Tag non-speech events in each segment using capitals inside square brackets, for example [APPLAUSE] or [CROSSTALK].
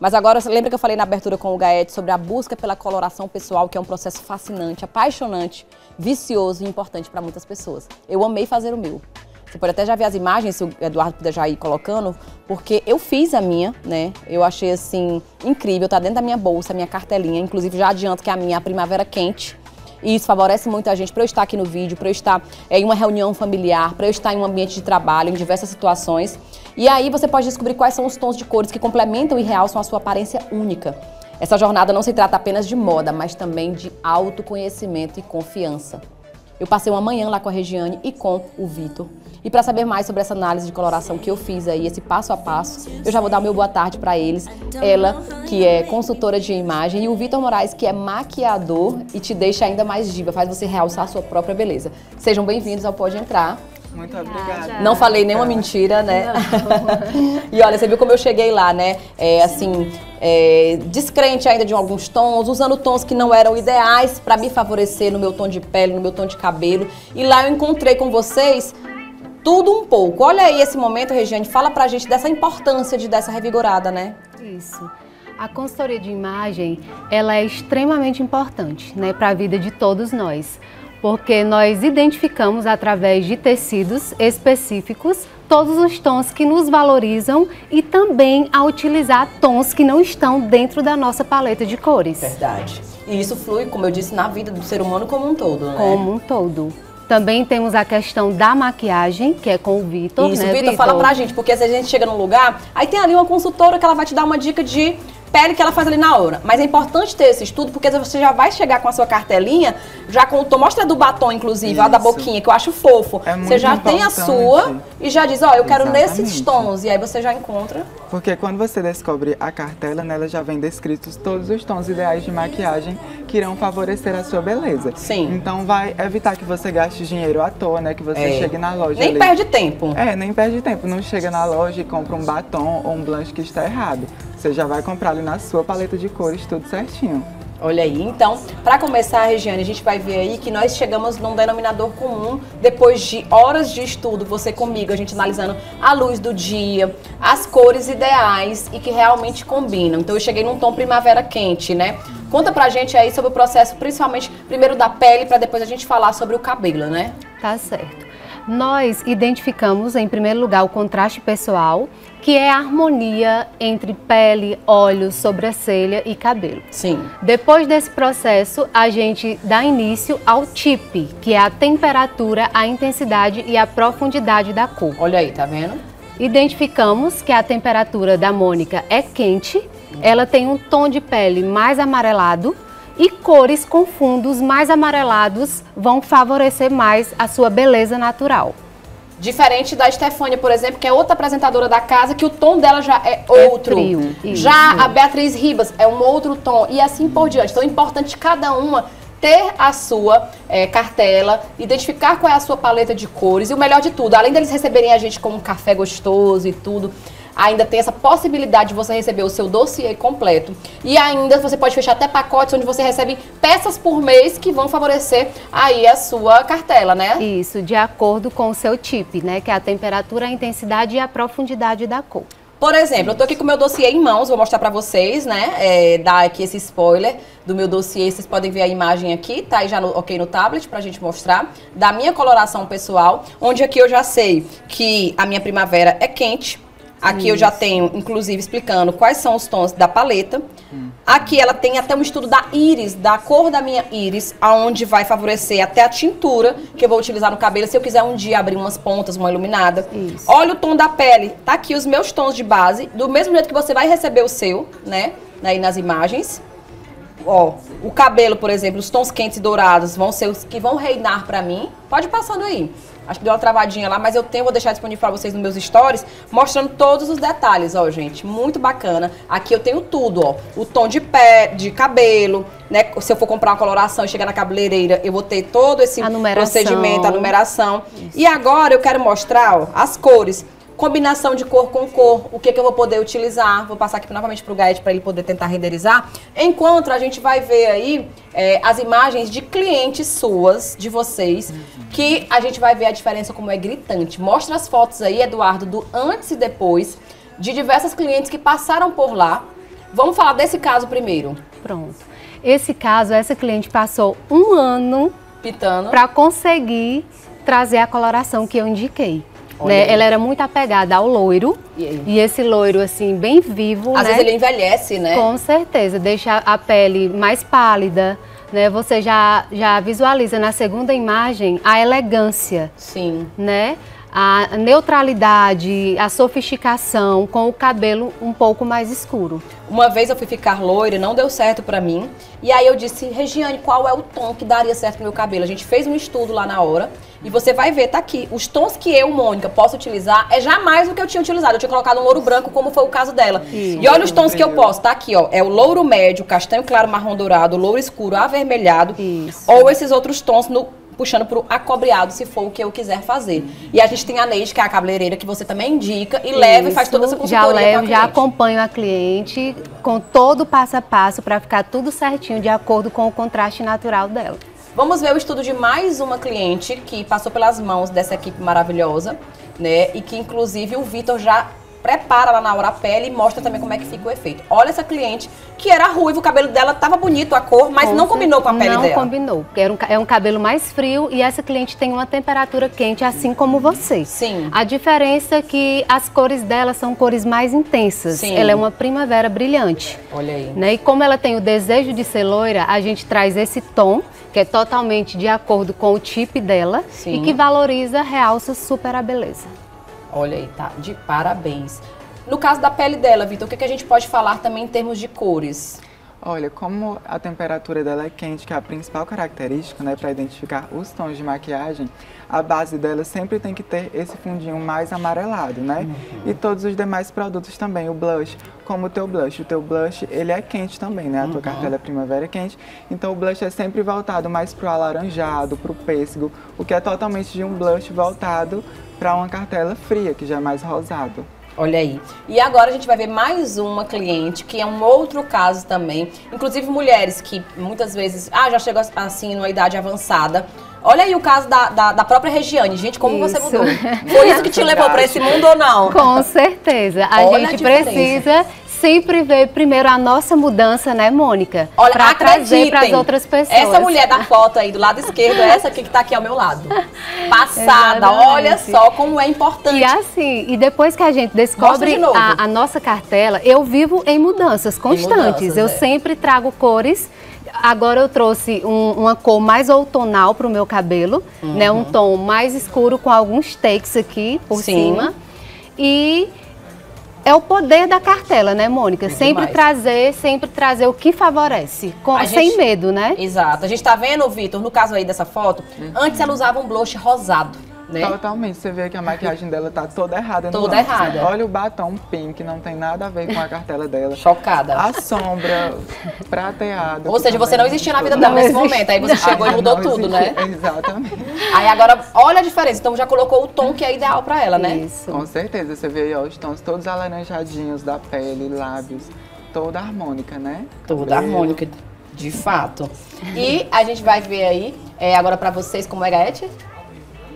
Mas agora, lembra que eu falei na abertura com o Gaete sobre a busca pela coloração pessoal, que é um processo fascinante, apaixonante, vicioso e importante para muitas pessoas. Eu amei fazer o meu. Você pode até já ver as imagens, se o Eduardo puder já ir colocando, porque eu fiz a minha, né? Eu achei assim incrível, tá dentro da minha bolsa, minha cartelinha. Inclusive já adianto que a minha é a primavera quente. E isso favorece muito a gente para eu estar aqui no vídeo, para eu estar é, em uma reunião familiar, para eu estar em um ambiente de trabalho, em diversas situações. E aí você pode descobrir quais são os tons de cores que complementam e realçam a sua aparência única. Essa jornada não se trata apenas de moda, mas também de autoconhecimento e confiança. Eu passei uma manhã lá com a Regiane e com o Vitor. E para saber mais sobre essa análise de coloração que eu fiz aí, esse passo a passo, eu já vou dar o meu boa tarde para eles. Ela, que é consultora de imagem, e o Vitor Moraes, que é maquiador e te deixa ainda mais diva, faz você realçar a sua própria beleza. Sejam bem-vindos ao Pode Entrar. Muito obrigada. Não falei nenhuma mentira, né? [LAUGHS] e olha, você viu como eu cheguei lá, né? É, assim, é, descrente ainda de alguns tons, usando tons que não eram ideais para me favorecer no meu tom de pele, no meu tom de cabelo. E lá eu encontrei com vocês tudo um pouco. Olha aí esse momento, Regiane, fala pra gente dessa importância de dessa revigorada, né? Isso. A consultoria de imagem, ela é extremamente importante, né, para a vida de todos nós porque nós identificamos através de tecidos específicos todos os tons que nos valorizam e também a utilizar tons que não estão dentro da nossa paleta de cores. Verdade. E isso flui, como eu disse, na vida do ser humano como um todo, né? Como um todo. Também temos a questão da maquiagem, que é com o Vitor, Isso, né, Vitor, fala pra gente, porque vezes a gente chega num lugar, aí tem ali uma consultora que ela vai te dar uma dica de pele que ela faz ali na hora. Mas é importante ter esse estudo, porque você já vai chegar com a sua cartelinha, já com o mostra do batom, inclusive, Isso. a da boquinha, que eu acho fofo. É você já tem a sua e já diz, ó, oh, eu quero Exatamente. nesses tons. E aí você já encontra. Porque quando você descobre a cartela, nela já vem descritos todos os tons ideais de maquiagem que irão favorecer a sua beleza. Sim. Então vai evitar que você gaste dinheiro à toa, né? Que você é. chegue na loja. Nem ali. perde tempo. É, nem perde tempo. Não chega na loja e compra um batom ou um blush que está errado. Você já vai comprar ali na sua paleta de cores tudo certinho. Olha aí, então, para começar, Regiane, a gente vai ver aí que nós chegamos num denominador comum depois de horas de estudo, você comigo, a gente analisando a luz do dia, as cores ideais e que realmente combinam. Então eu cheguei num tom primavera quente, né? Conta pra gente aí sobre o processo, principalmente primeiro da pele, para depois a gente falar sobre o cabelo, né? Tá certo. Nós identificamos, em primeiro lugar, o contraste pessoal, que é a harmonia entre pele, olhos, sobrancelha e cabelo. Sim. Depois desse processo, a gente dá início ao TIP, que é a temperatura, a intensidade e a profundidade da cor. Olha aí, tá vendo? Identificamos que a temperatura da Mônica é quente, ela tem um tom de pele mais amarelado, e cores com fundos mais amarelados vão favorecer mais a sua beleza natural. Diferente da Stefânia, por exemplo, que é outra apresentadora da casa, que o tom dela já é, outro. É frio, já a Beatriz Ribas é um outro tom e assim por diante. Então é importante cada uma ter a sua é, cartela, identificar qual é a sua paleta de cores e o melhor de tudo, além deles receberem a gente com um café gostoso e tudo, ainda tem essa possibilidade de você receber o seu dossiê completo. E ainda você pode fechar até pacotes onde você recebe peças por mês que vão favorecer aí a sua cartela, né? Isso, de acordo com o seu tipo, né? Que é a temperatura, a intensidade e a profundidade da cor. Por exemplo, eu tô aqui com o meu dossiê em mãos, vou mostrar pra vocês, né? É, dar aqui esse spoiler do meu dossiê, vocês podem ver a imagem aqui, tá aí já no, ok no tablet pra gente mostrar. Da minha coloração pessoal, onde aqui eu já sei que a minha primavera é quente, Aqui Isso. eu já tenho, inclusive, explicando quais são os tons da paleta. Hum. Aqui ela tem até um estudo da íris, da cor da minha íris, aonde vai favorecer até a tintura que eu vou utilizar no cabelo, se eu quiser um dia abrir umas pontas, uma iluminada. Isso. Olha o tom da pele, tá aqui os meus tons de base, do mesmo jeito que você vai receber o seu, né, aí nas imagens. Ó, o cabelo, por exemplo, os tons quentes e dourados vão ser os que vão reinar pra mim. Pode ir passando aí. Acho que deu uma travadinha lá, mas eu tenho, vou deixar disponível para vocês nos meus stories, mostrando todos os detalhes, ó, gente. Muito bacana. Aqui eu tenho tudo, ó. O tom de pé, de cabelo, né? Se eu for comprar uma coloração e chegar na cabeleireira, eu vou ter todo esse a procedimento, a numeração. Isso. E agora eu quero mostrar, ó, as cores combinação de cor com cor, o que, que eu vou poder utilizar. Vou passar aqui novamente para o Gaet para ele poder tentar renderizar. Enquanto a gente vai ver aí é, as imagens de clientes suas, de vocês, que a gente vai ver a diferença como é gritante. Mostra as fotos aí, Eduardo, do antes e depois, de diversas clientes que passaram por lá Vamos falar desse caso primeiro. Pronto. Esse caso, essa cliente passou um ano Pitando. para conseguir trazer a coloração que eu indiquei. Né? Ela era muito apegada ao loiro. E, e esse loiro, assim, bem vivo. Às né? vezes ele envelhece, né? Com certeza, deixa a pele mais pálida. Né? Você já, já visualiza na segunda imagem a elegância. Sim. Né? A neutralidade, a sofisticação com o cabelo um pouco mais escuro. Uma vez eu fui ficar loira, não deu certo pra mim. E aí eu disse, Regiane, qual é o tom que daria certo pro meu cabelo? A gente fez um estudo lá na hora e você vai ver, tá aqui. Os tons que eu, Mônica, posso utilizar é jamais o que eu tinha utilizado. Eu tinha colocado um louro branco, como foi o caso dela. Isso. E olha os tons que eu posso, tá aqui, ó. É o louro médio, castanho claro, marrom dourado, louro escuro, avermelhado. Isso. Ou esses outros tons no puxando pro acobreado, se for o que eu quiser fazer. E a gente tem a Neide, que é a cabeleireira, que você também indica e Isso, leva e faz toda essa consultoria Já levo, já acompanho a cliente com todo o passo a passo para ficar tudo certinho de acordo com o contraste natural dela. Vamos ver o estudo de mais uma cliente que passou pelas mãos dessa equipe maravilhosa, né? E que inclusive o Vitor já prepara lá na hora a pele e mostra também como é que fica o efeito. Olha essa cliente que era ruiva, o cabelo dela tava bonito, a cor, mas não combinou com a pele não dela. Não combinou, porque um, é um cabelo mais frio e essa cliente tem uma temperatura quente, assim como você. Sim. A diferença é que as cores dela são cores mais intensas. Sim. Ela é uma primavera brilhante. Olha aí. Né? E como ela tem o desejo de ser loira, a gente traz esse tom que é totalmente de acordo com o tipo dela Sim. e que valoriza, realça super a beleza. Olha aí, tá de parabéns. No caso da pele dela, Vitor, o que, que a gente pode falar também em termos de cores? Olha, como a temperatura dela é quente, que é a principal característica, né, para identificar os tons de maquiagem, a base dela sempre tem que ter esse fundinho mais amarelado, né? Uhum. E todos os demais produtos também, o blush, como o teu blush. O teu blush, ele é quente também, né? A tua uhum. cartela é primavera é quente, então o blush é sempre voltado mais pro alaranjado, pro pêssego, o que é totalmente de um blush voltado para uma cartela fria, que já é mais rosado. Olha aí. E agora a gente vai ver mais uma cliente, que é um outro caso também. Inclusive mulheres que muitas vezes, ah, já chegou assim numa idade avançada. Olha aí o caso da, da, da própria Regiane. Gente, como isso. você mudou? Foi isso que te [LAUGHS] levou para esse mundo ou não? Com certeza. A Olha gente a precisa sempre ver primeiro a nossa mudança, né, Mônica? Olha, pra trazer para as outras pessoas. Essa mulher da foto aí do lado esquerdo, essa aqui que está aqui ao meu lado. [LAUGHS] Passada, Exatamente. olha só como é importante. E assim, e depois que a gente descobre de a, a, nossa cartela, eu vivo em mudanças constantes. Em mudanças, eu é. sempre trago cores Agora eu trouxe um, uma cor mais outonal para o meu cabelo, uhum. né? Um tom mais escuro com alguns takes aqui por Sim. cima. E é o poder da cartela, né, Mônica? Muito sempre mais. trazer, sempre trazer o que favorece, com, sem gente, medo, né? Exato. A gente tá vendo, Vitor, no caso aí dessa foto, uhum. antes ela usava um blush rosado. Né? Totalmente. Você vê que a maquiagem dela tá toda errada. Toda errada. Olha o batom pink, não tem nada a ver com a cartela dela. Chocada. A sombra prateada. Ou seja, você não existia na vida dela nesse momento. Aí você chegou e mudou tudo, né? Exatamente. Aí agora, olha a diferença. Então já colocou o tom que é ideal pra ela, né? Isso. Com certeza. Você vê aí, ó, os tons todos alaranjadinhos da pele, lábios. Toda harmônica, né? Toda harmônica. De fato. E a gente vai ver aí, é, agora para vocês, como é Gaete?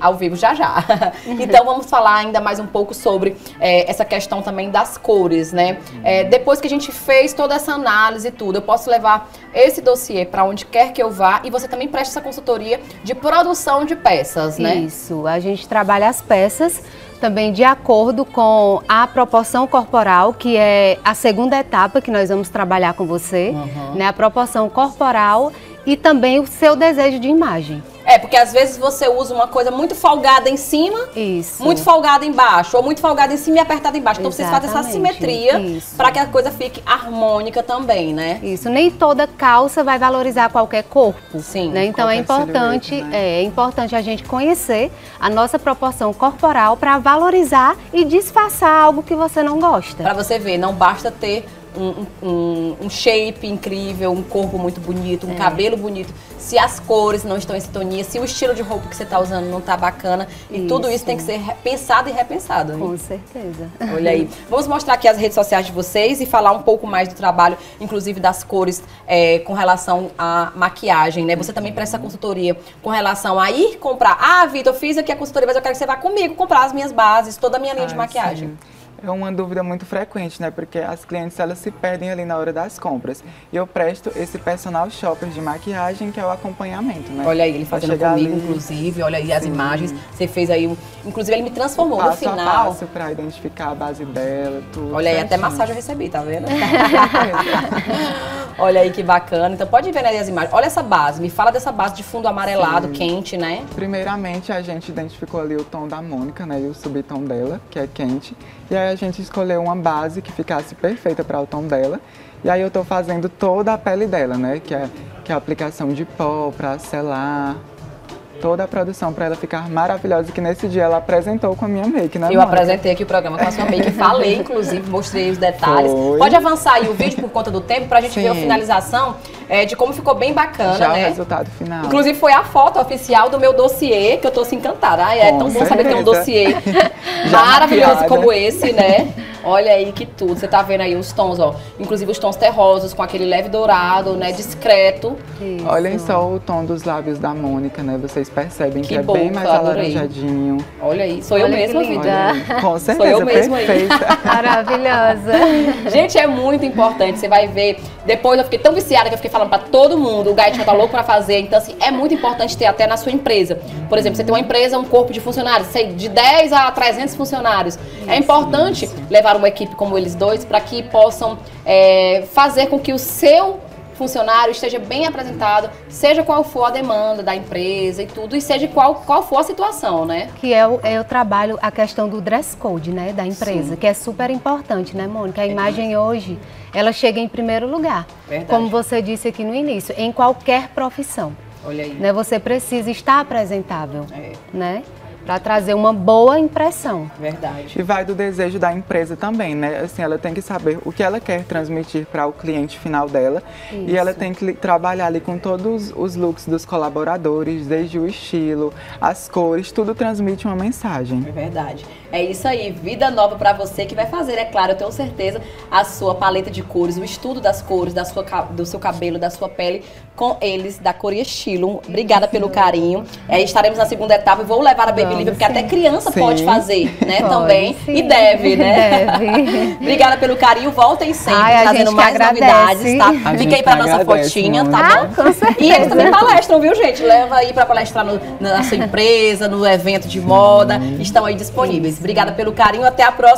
Ao vivo já já. então vamos falar ainda mais um pouco sobre é, essa questão também das cores, né? É, depois que a gente fez toda essa análise e tudo, eu posso levar esse dossiê para onde quer que eu vá e você também presta essa consultoria de produção de peças, né? Isso, a gente trabalha as peças também de acordo com a proporção corporal, que é a segunda etapa que nós vamos trabalhar com você, uhum. né? A proporção corporal e também o seu desejo de imagem. É, porque às vezes você usa uma coisa muito folgada em cima, Isso. muito folgada embaixo, ou muito folgada em cima e apertada embaixo. Então Exatamente. vocês fazem essa simetria para que a coisa fique harmônica também, né? Isso, nem toda calça vai valorizar qualquer corpo. Sim. Né? Então é importante, né? é, é importante a gente conhecer a nossa proporção corporal para valorizar e disfarçar algo que você não gosta. Para você ver, não basta ter um, um, um, shape incrível, um corpo muito bonito, um é. cabelo bonito, se as cores não estão em sintonia, se o estilo de roupa que você está usando não está bacana, e isso. tudo isso tem que ser pensado e repensado. Com certeza. Olha aí. [LAUGHS] Vamos mostrar aqui as redes sociais de vocês e falar um pouco mais do trabalho, inclusive das cores é, com relação à maquiagem, né? Você também presta consultoria com relação a ir comprar. Ah, Vitor, eu fiz aqui a consultoria, mas eu quero que você vá comigo comprar as minhas bases, toda a minha linha ah, de maquiagem. Sim. É uma dúvida muito frequente, né? Porque as clientes elas se perdem ali na hora das compras. E eu presto esse personal shopper de maquiagem que é o acompanhamento, né? Olha aí, ele fazendo comigo, ali... inclusive, olha aí as Sim. imagens. Você fez aí, inclusive ele me transformou passo no final. A passo para identificar a base dela, tudo. Olha aí, certinho. até massagem eu recebi, tá vendo? [LAUGHS] [LAUGHS] olha aí que bacana. Então pode ver né, as imagens. Olha essa base, me fala dessa base de fundo amarelado, Sim. quente, né? Primeiramente a gente identificou ali o tom da Mônica, né? E o subtom dela, que é quente. E aí a gente escolheu uma base que ficasse perfeita para o tom dela. E aí eu estou fazendo toda a pele dela, né? Que é, que é a aplicação de pó para selar, toda a produção para ela ficar maravilhosa, que nesse dia ela apresentou com a minha make, né? Eu Mônica? apresentei aqui o programa com a sua make, falei, inclusive, mostrei os detalhes. Foi. Pode avançar aí o vídeo por conta do tempo para a gente Sim. ver a finalização é, de como ficou bem bacana, Já né? o resultado final. Inclusive foi a foto oficial do meu dossiê, que eu tô assim encantada. Ai, é com tão certeza. bom saber que tem um dossiê [LAUGHS] maravilhoso como esse, né? Olha aí que tudo. Você tá vendo aí os tons, ó. Inclusive os tons terrosos com aquele leve dourado, né? Discreto. Isso. Olhem só o tom dos lábios da Mônica, né? Vocês percebem que, que é boca, bem mais alaranjadinho. Olha aí, sou Olha eu mesma, vida. Com certeza, sou eu mesma perfeita. aí. [LAUGHS] Maravilhosa. Gente, é muito importante. Você vai ver. Depois eu fiquei tão viciada que eu fiquei falando pra todo mundo. O Gaetinho tá louco pra fazer. Então, assim, é muito importante ter até na sua empresa. Por exemplo, você tem uma empresa, um corpo de funcionários, sei, de 10 a 300 funcionários. Isso, é importante isso. levar uma equipe como eles dois para que possam é, fazer com que o seu funcionário esteja bem apresentado, seja qual for a demanda da empresa e tudo, e seja qual, qual for a situação, né? Que é o, é o trabalho, a questão do dress code, né, da empresa, Sim. que é super importante, né, Mônica? A é imagem é. hoje, ela chega em primeiro lugar. Verdade. Como você disse aqui no início, em qualquer profissão. Olha aí. Né, você precisa estar apresentável, é. né? Para trazer uma boa impressão. Verdade. E vai do desejo da empresa também, né? Assim, ela tem que saber o que ela quer transmitir para o cliente final dela Isso. e ela tem que trabalhar ali com todos os looks dos colaboradores, desde o estilo, as cores, tudo transmite uma mensagem. É verdade. É isso aí, vida nova para você que vai fazer, é claro, eu tenho certeza, a sua paleta de cores, o estudo das cores, da sua, do seu cabelo, da sua pele, com eles, da Coreia Estilo. Obrigada pelo carinho. É, estaremos na segunda etapa e vou levar a Baby Live, porque até criança sim. pode fazer, né, pode, também. Sim. E deve, né? Deve. [LAUGHS] Obrigada pelo carinho, voltem sempre, Ai, trazendo mais novidades, tá? Fica aí pra nossa fotinha, tá ah, bom? E eles também palestram, viu, gente? Leva aí pra palestrar no, na sua [LAUGHS] empresa, no evento de moda, estão aí disponíveis. Obrigada pelo carinho, até a próxima.